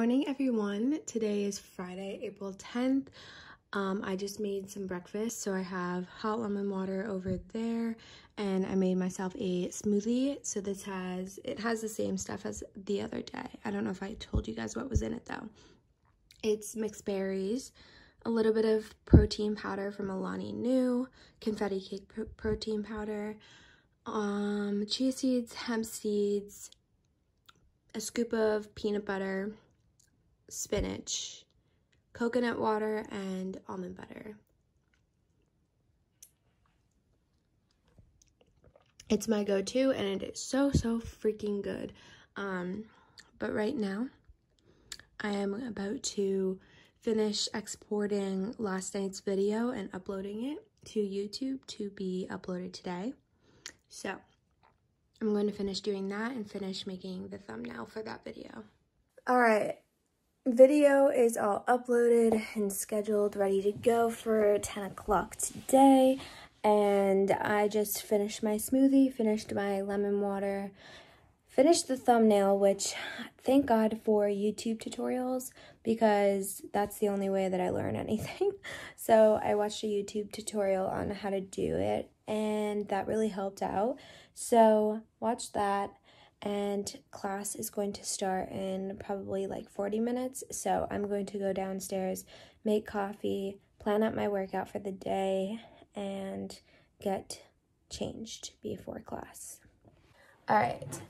Morning everyone. Today is Friday, April 10th. Um, I just made some breakfast, so I have hot lemon water over there, and I made myself a smoothie. So this has, it has the same stuff as the other day. I don't know if I told you guys what was in it though. It's mixed berries, a little bit of protein powder from Alani Nu confetti cake protein powder, um, chia seeds, hemp seeds, a scoop of peanut butter, spinach, coconut water, and almond butter. It's my go-to and it is so, so freaking good. Um, but right now, I am about to finish exporting last night's video and uploading it to YouTube to be uploaded today. So I'm going to finish doing that and finish making the thumbnail for that video. All right, video is all uploaded and scheduled, ready to go for 10 o'clock today. And I just finished my smoothie, finished my lemon water, finished the thumbnail, which thank God for YouTube tutorials because that's the only way that I learn anything. So I watched a YouTube tutorial on how to do it and that really helped out. So watch that and class is going to start in probably like 40 minutes. So I'm going to go downstairs, make coffee, plan out my workout for the day, and get changed before class. All right.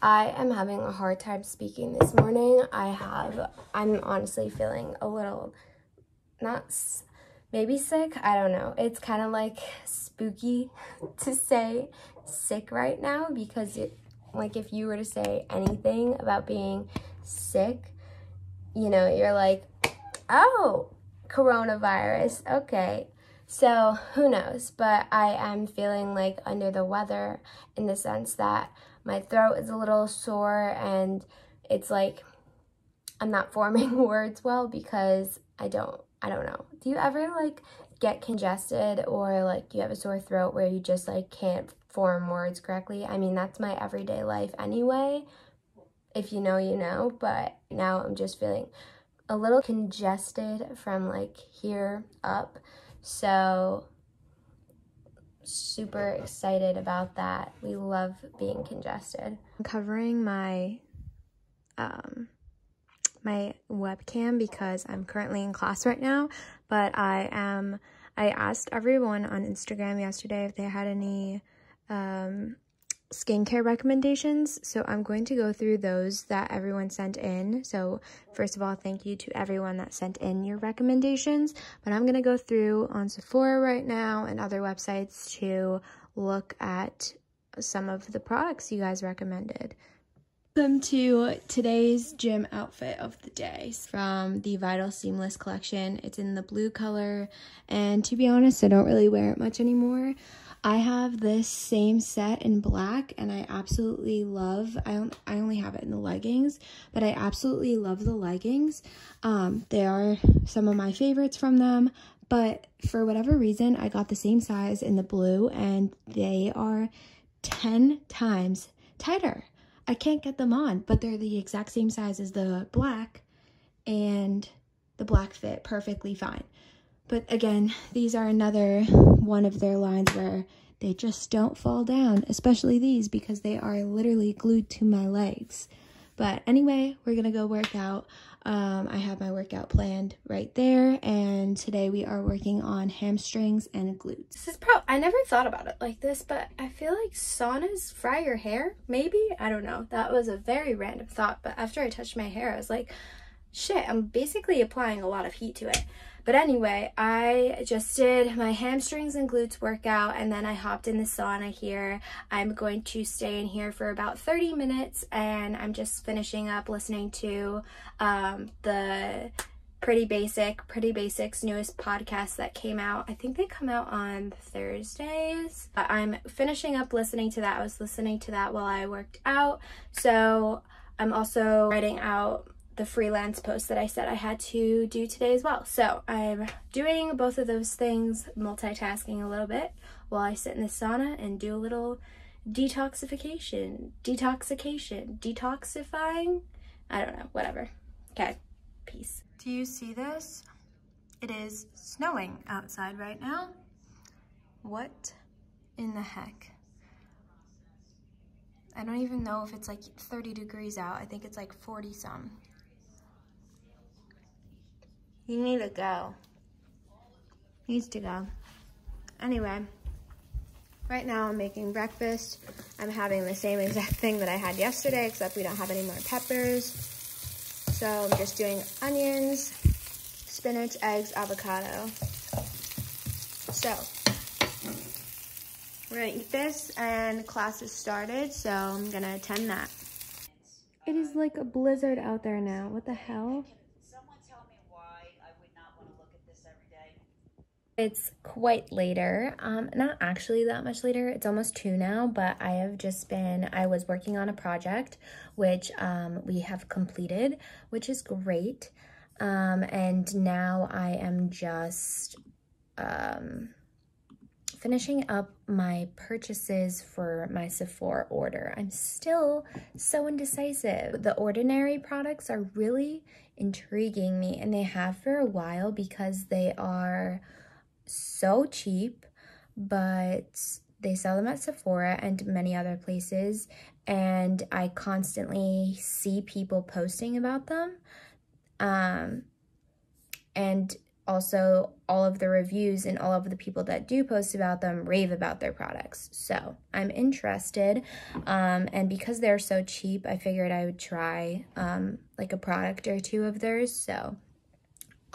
I am having a hard time speaking this morning. I have, I'm honestly feeling a little, not maybe sick. I don't know. It's kind of like spooky to say sick right now because it, like if you were to say anything about being sick, you know, you're like, oh, coronavirus. Okay. So who knows? But I am feeling like under the weather in the sense that my throat is a little sore and it's like I'm not forming words well because I don't, I don't know. Do you ever like get congested or like you have a sore throat where you just like can't form words correctly? I mean, that's my everyday life anyway. If you know, you know, but now I'm just feeling a little congested from like here up. So super excited about that. We love being congested. I'm covering my um, my webcam because I'm currently in class right now, but I am I asked everyone on Instagram yesterday if they had any um, skincare recommendations. So I'm going to go through those that everyone sent in. So first of all, thank you to everyone that sent in your recommendations. But I'm going to go through on Sephora right now and other websites to look at some of the products you guys recommended. Welcome to today's gym outfit of the day from the Vital Seamless collection. It's in the blue color and to be honest, I don't really wear it much anymore. I have this same set in black and I absolutely love, I, I only have it in the leggings, but I absolutely love the leggings. Um, they are some of my favorites from them, but for whatever reason, I got the same size in the blue and they are 10 times tighter. I can't get them on, but they're the exact same size as the black and the black fit perfectly fine. But again, these are another one of their lines where they just don't fall down, especially these because they are literally glued to my legs. But anyway, we're to go work out. Um, I have my workout planned right there. And today we are working on hamstrings and glutes. This is pro I never thought about it like this, but I feel like saunas fry your hair. Maybe? I don't know. That was a very random thought. But after I touched my hair, I was like, shit, I'm basically applying a lot of heat to it. But anyway, I just did my hamstrings and glutes workout and then I hopped in the sauna here. I'm going to stay in here for about 30 minutes and I'm just finishing up listening to um, the Pretty Basic, Pretty Basics newest podcast that came out. I think they come out on Thursdays. I'm finishing up listening to that. I was listening to that while I worked out. So I'm also writing out the freelance post that I said I had to do today as well. So I'm doing both of those things, multitasking a little bit while I sit in the sauna and do a little detoxification, detoxification, detoxifying. I don't know, whatever. Okay, peace. Do you see this? It is snowing outside right now. What in the heck? I don't even know if it's like 30 degrees out. I think it's like 40 some. You need to go. Needs to go. Anyway, right now I'm making breakfast. I'm having the same exact thing that I had yesterday, except we don't have any more peppers. So I'm just doing onions, spinach, eggs, avocado. So, we're gonna eat this and class has started, so I'm gonna attend that. It is like a blizzard out there now. What the hell? It's quite later, um, not actually that much later, it's almost two now, but I have just been, I was working on a project which um, we have completed, which is great. Um, and now I am just um, finishing up my purchases for my Sephora order. I'm still so indecisive. The Ordinary products are really intriguing me and they have for a while because they are so cheap, but they sell them at Sephora and many other places, and I constantly see people posting about them. Um, and also all of the reviews and all of the people that do post about them rave about their products. So I'm interested. Um, and because they're so cheap, I figured I would try um, like a product or two of theirs. So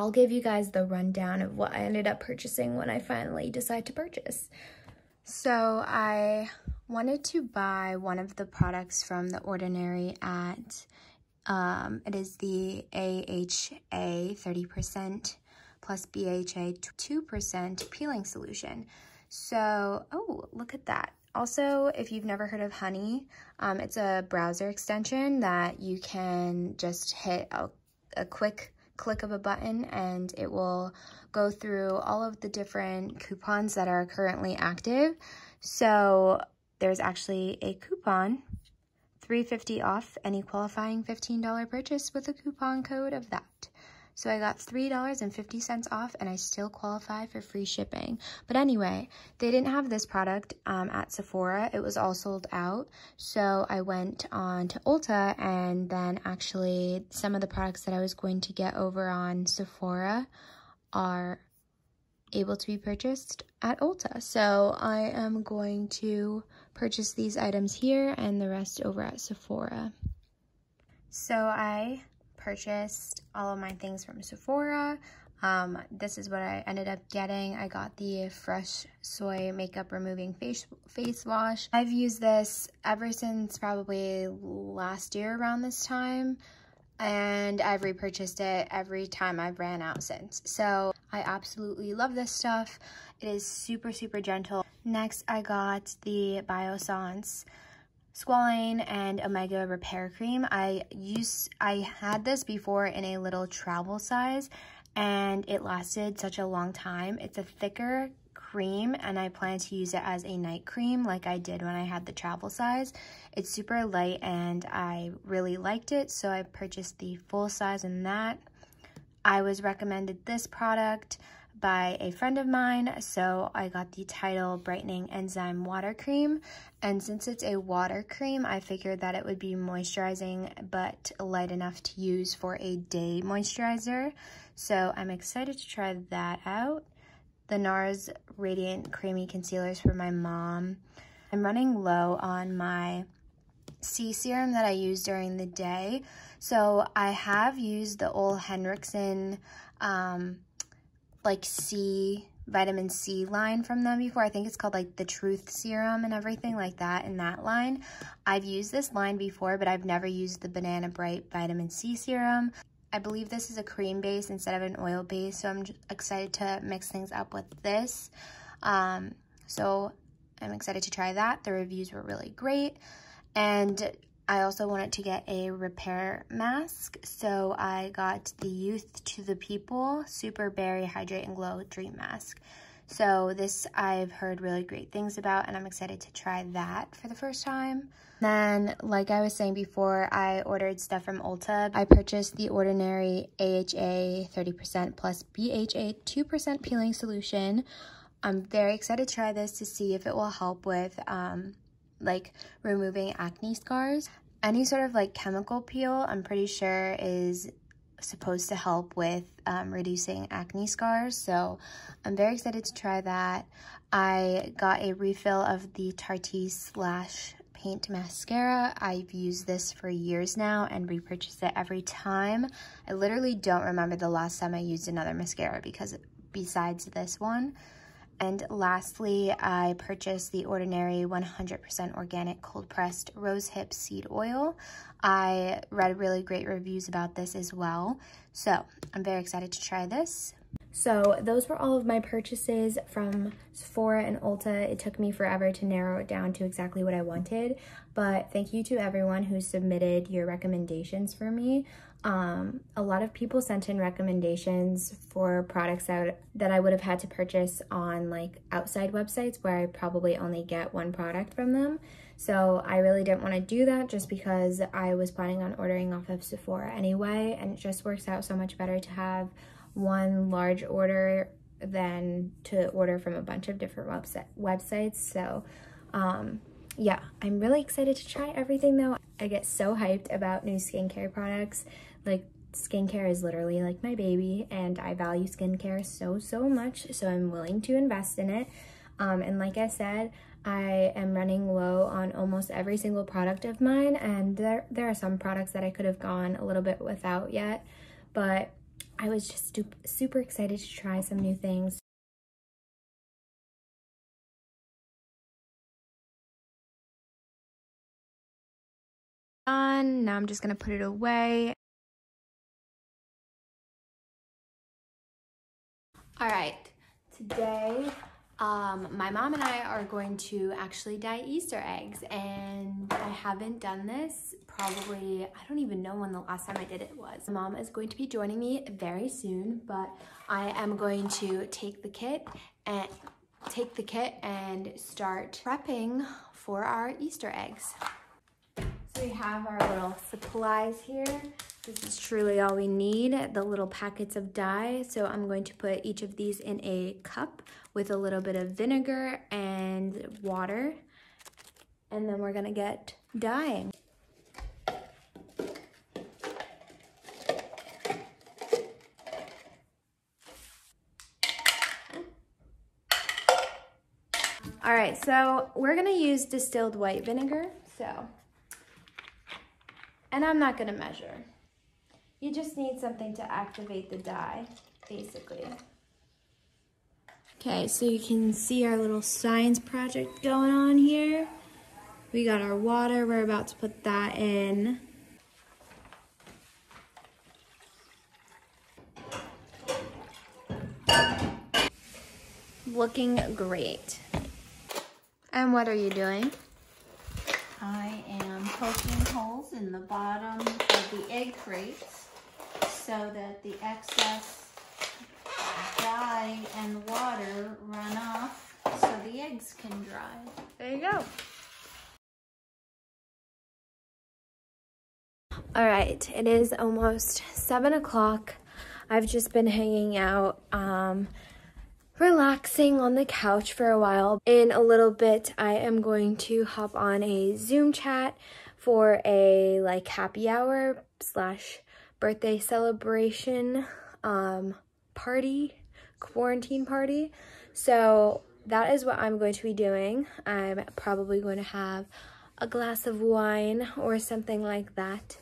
I'll give you guys the rundown of what I ended up purchasing when I finally decide to purchase. So I wanted to buy one of the products from The Ordinary at, um, it is the AHA 30% plus BHA 2% peeling solution. So, oh, look at that. Also, if you've never heard of Honey, um, it's a browser extension that you can just hit a, a quick click of a button and it will go through all of the different coupons that are currently active. So there's actually a coupon, 350 off any qualifying $15 purchase with a coupon code of that. So I got $3.50 off and I still qualify for free shipping. But anyway, they didn't have this product um, at Sephora. It was all sold out. So I went on to Ulta and then actually some of the products that I was going to get over on Sephora are able to be purchased at Ulta. So I am going to purchase these items here and the rest over at Sephora. So I purchased all of my things from Sephora. Um, this is what I ended up getting. I got the Fresh Soy Makeup Removing Face, face Wash. I've used this ever since probably last year around this time and I've repurchased it every time I've ran out since. So I absolutely love this stuff. It is super, super gentle. Next, I got the Biossance Squalane and Omega Repair Cream. I used, I had this before in a little travel size and it lasted such a long time. It's a thicker cream and I plan to use it as a night cream like I did when I had the travel size. It's super light and I really liked it so I purchased the full size in that. I was recommended this product by a friend of mine, so I got the Tidal Brightening Enzyme Water Cream. And since it's a water cream, I figured that it would be moisturizing but light enough to use for a day moisturizer. So I'm excited to try that out. The NARS Radiant Creamy Concealers for my mom. I'm running low on my C serum that I use during the day. So I have used the Ole Henriksen um, like C, vitamin C line from them before. I think it's called like the Truth Serum and everything like that in that line. I've used this line before, but I've never used the Banana Bright Vitamin C Serum. I believe this is a cream base instead of an oil base, so I'm excited to mix things up with this. Um, so I'm excited to try that. The reviews were really great. And I also wanted to get a repair mask, so I got the Youth to the People Super Berry Hydrate and Glow Dream Mask. So this I've heard really great things about and I'm excited to try that for the first time. Then, like I was saying before, I ordered stuff from Ulta. I purchased the Ordinary AHA 30% plus BHA 2% peeling solution. I'm very excited to try this to see if it will help with um, like removing acne scars. Any sort of like chemical peel, I'm pretty sure is supposed to help with um, reducing acne scars. So I'm very excited to try that. I got a refill of the Tarteist Lash Paint Mascara. I've used this for years now and repurchase it every time. I literally don't remember the last time I used another mascara because besides this one. And lastly, I purchased the Ordinary 100% Organic Cold Pressed Rose Hip Seed Oil. I read really great reviews about this as well. So I'm very excited to try this. So those were all of my purchases from Sephora and Ulta. It took me forever to narrow it down to exactly what I wanted, but thank you to everyone who submitted your recommendations for me. Um, a lot of people sent in recommendations for products that, that I would have had to purchase on like outside websites where I probably only get one product from them. So I really didn't want to do that just because I was planning on ordering off of Sephora anyway, and it just works out so much better to have one large order than to order from a bunch of different website websites. So um, yeah, I'm really excited to try everything though. I get so hyped about new skincare products. Like skincare is literally like my baby and I value skincare so, so much. So I'm willing to invest in it. Um, and like I said, I am running low on almost every single product of mine and there, there are some products that I could have gone a little bit without yet, but I was just super excited to try some new things. Now I'm just to put it away. All right, today um, my mom and I are going to actually dye Easter eggs and I haven't done this probably, I don't even know when the last time I did it was. Mom is going to be joining me very soon, but I am going to take the kit and take the kit and start prepping for our Easter eggs. So we have our little supplies here. This is truly all we need, the little packets of dye. So I'm going to put each of these in a cup with a little bit of vinegar and water. And then we're gonna get dyeing. All right, so we're gonna use distilled white vinegar, so. And I'm not gonna measure. You just need something to activate the dye, basically. Okay, so you can see our little science project going on here. We got our water, we're about to put that in. Looking great. And what are you doing? I am poking holes in the bottom of the egg crates so that the excess dye and water run off so the eggs can dry. There you go. All right, it is almost seven o'clock. I've just been hanging out, um, relaxing on the couch for a while. In a little bit, I am going to hop on a Zoom chat for a like happy hour slash birthday celebration um, party quarantine party. So that is what I'm going to be doing. I'm probably going to have a glass of wine or something like that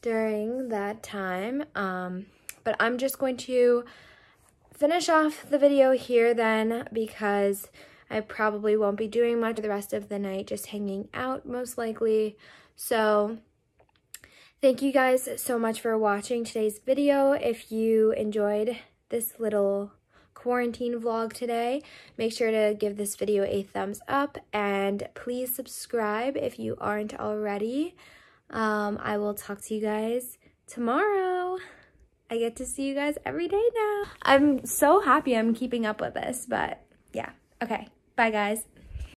during that time. Um, but I'm just going to finish off the video here then because I probably won't be doing much the rest of the night, just hanging out most likely. So thank you guys so much for watching today's video. If you enjoyed this little quarantine vlog today. Make sure to give this video a thumbs up and please subscribe if you aren't already. Um, I will talk to you guys tomorrow. I get to see you guys every day now. I'm so happy I'm keeping up with this, but yeah. Okay. Bye, guys.